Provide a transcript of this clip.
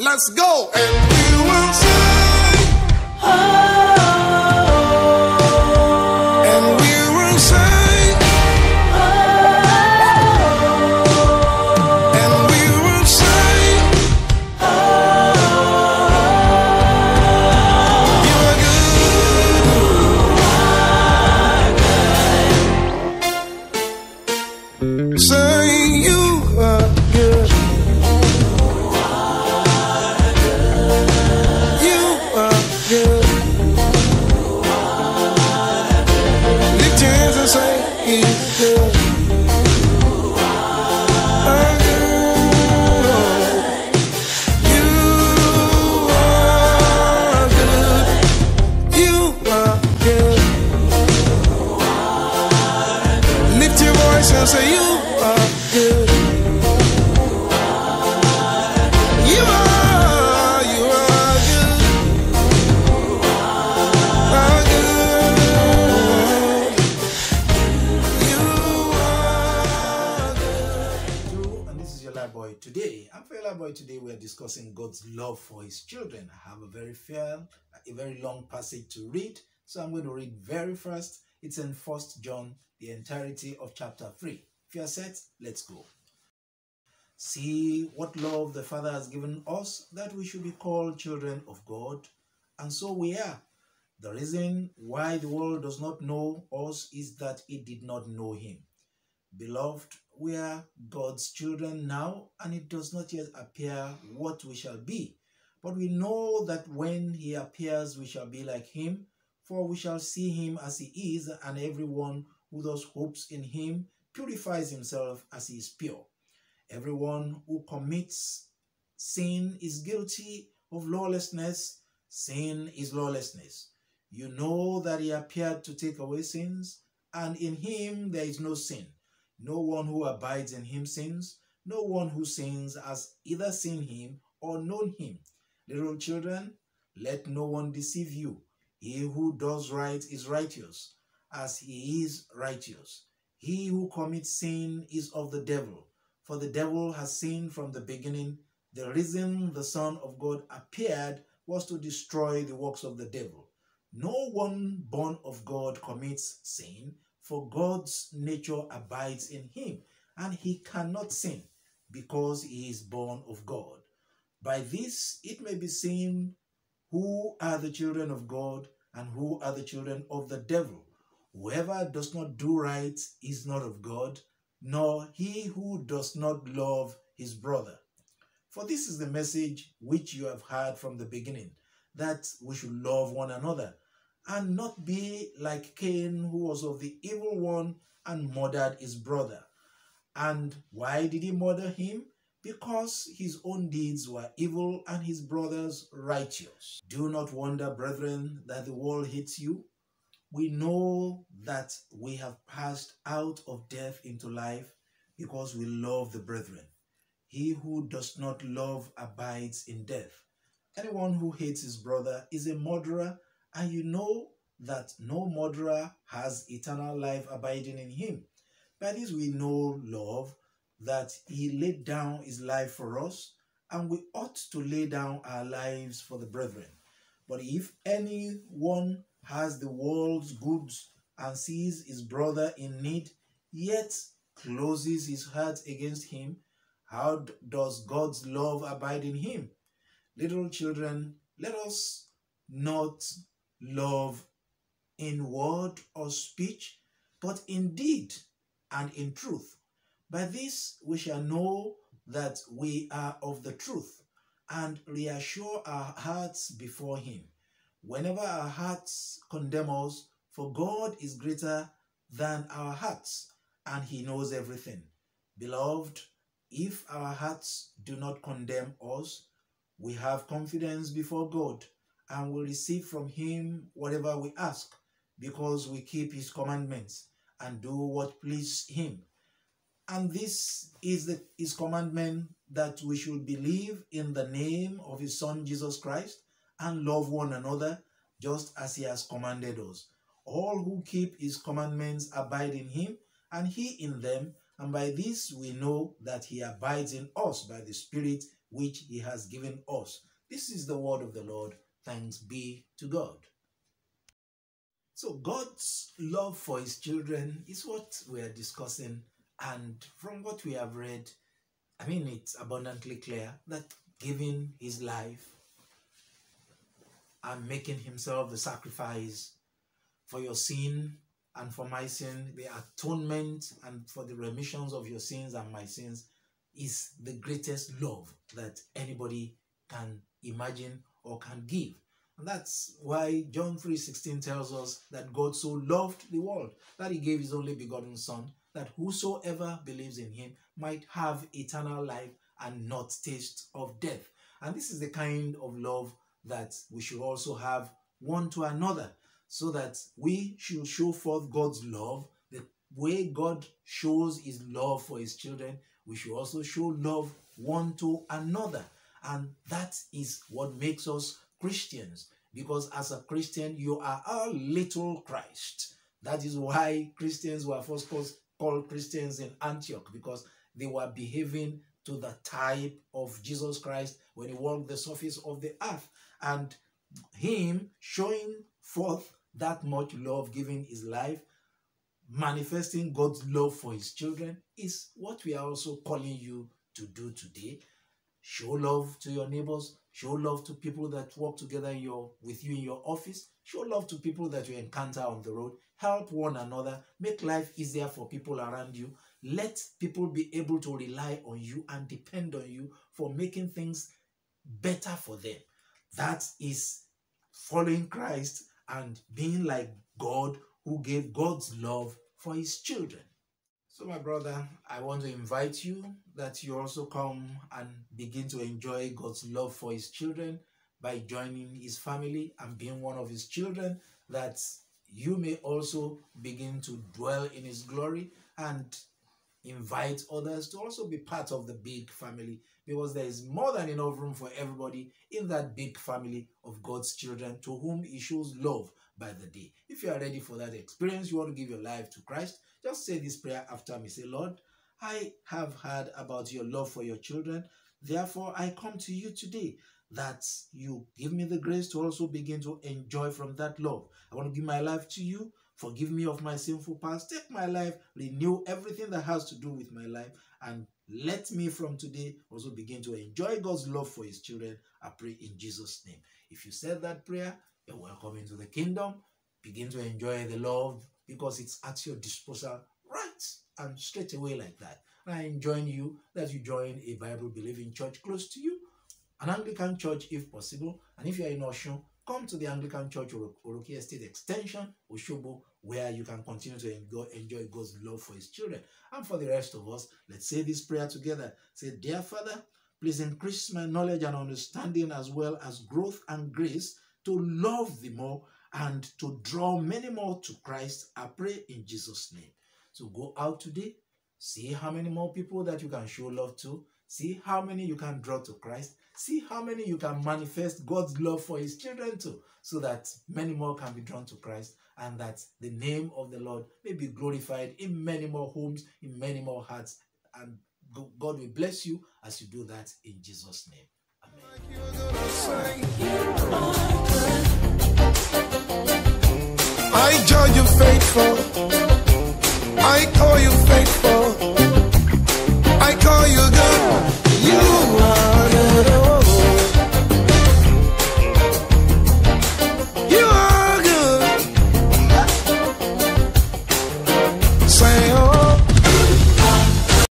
Let's go. And we will sing. Boy today. We are discussing God's love for His children. I have a very fair, a very long passage to read, so I'm going to read very fast. It's in First John, the entirety of chapter three. If you are set, let's go. See what love the Father has given us that we should be called children of God, and so we are. The reason why the world does not know us is that it did not know Him. Beloved, we are God's children now, and it does not yet appear what we shall be. But we know that when He appears, we shall be like Him, for we shall see Him as He is, and everyone who thus hopes in Him purifies himself as He is pure. Everyone who commits sin is guilty of lawlessness. Sin is lawlessness. You know that He appeared to take away sins, and in Him there is no sin. No one who abides in him sins. No one who sins has either seen him or known him. Little children, let no one deceive you. He who does right is righteous, as he is righteous. He who commits sin is of the devil, for the devil has sinned from the beginning. The reason the Son of God appeared was to destroy the works of the devil. No one born of God commits sin, for God's nature abides in him, and he cannot sin because he is born of God. By this it may be seen who are the children of God and who are the children of the devil. Whoever does not do right is not of God, nor he who does not love his brother. For this is the message which you have heard from the beginning, that we should love one another and not be like Cain, who was of the evil one and murdered his brother. And why did he murder him? Because his own deeds were evil and his brother's righteous. Do not wonder, brethren, that the world hates you. We know that we have passed out of death into life because we love the brethren. He who does not love abides in death. Anyone who hates his brother is a murderer and you know that no murderer has eternal life abiding in him. By this we know love, that he laid down his life for us, and we ought to lay down our lives for the brethren. But if anyone has the world's goods and sees his brother in need, yet closes his heart against him, how does God's love abide in him? Little children, let us not love in word or speech, but in deed and in truth. By this we shall know that we are of the truth and reassure our hearts before Him. Whenever our hearts condemn us, for God is greater than our hearts and He knows everything. Beloved, if our hearts do not condemn us, we have confidence before God and will receive from him whatever we ask because we keep his commandments and do what pleases him and this is the his commandment that we should believe in the name of his son jesus christ and love one another just as he has commanded us all who keep his commandments abide in him and he in them And by this we know that he abides in us by the Spirit which he has given us. This is the word of the Lord. Thanks be to God. So, God's love for his children is what we are discussing. And from what we have read, I mean, it's abundantly clear that giving his life and making himself the sacrifice for your sin and for my sin, the atonement and for the remissions of your sins and my sins is the greatest love that anybody can imagine or can give. And that's why John 3:16 tells us that God so loved the world that he gave his only begotten son that whosoever believes in him might have eternal life and not taste of death. And this is the kind of love that we should also have one to another so that we should show forth God's love the way God shows his love for his children we should also show love one to another and that is what makes us Christians. Because as a Christian you are a little Christ. That is why Christians were first called Christians in Antioch because they were behaving to the type of Jesus Christ when he walked the surface of the earth. And him showing forth that much love, giving his life, manifesting God's love for his children is what we are also calling you to do today. Show love to your neighbors, show love to people that work together your, with you in your office, show love to people that you encounter on the road, help one another, make life easier for people around you. Let people be able to rely on you and depend on you for making things better for them. That is following Christ and being like God who gave God's love for his children. So, my brother, I want to invite you that you also come and begin to enjoy God's love for his children by joining his family and being one of his children, that you may also begin to dwell in his glory and invite others to also be part of the big family because there is more than enough room for everybody in that big family of God's children to whom He shows love by the day. If you are ready for that experience, you want to give your life to Christ, just say this prayer after me. Say, Lord, I have heard about your love for your children. Therefore, I come to you today that you give me the grace to also begin to enjoy from that love. I want to give my life to you. Forgive me of my sinful past. Take my life, renew everything that has to do with my life, and let me from today also begin to enjoy God's love for his children. I pray in Jesus' name. If you said that prayer, you're welcome into the kingdom. Begin to enjoy the love because it's at your disposal right and straight away like that. And I enjoin you that you join a Bible believing church close to you, an Anglican church if possible. And if you're in Oshun, come to the Anglican Church or Oroki Estate Extension, Osogbo, where you can continue to enjoy God's love for his children. And for the rest of us, let's say this prayer together. Say, Dear Father, please increase my knowledge and understanding as well as growth and grace to love the more and to draw many more to Christ. I pray in Jesus' name. So go out today, see how many more people that you can show love to, see how many you can draw to Christ, see how many you can manifest God's love for his children to, so that many more can be drawn to Christ and that the name of the Lord may be glorified in many more homes, in many more hearts. And God will bless you as you do that in Jesus' name. Amen. I judge you faithful. I call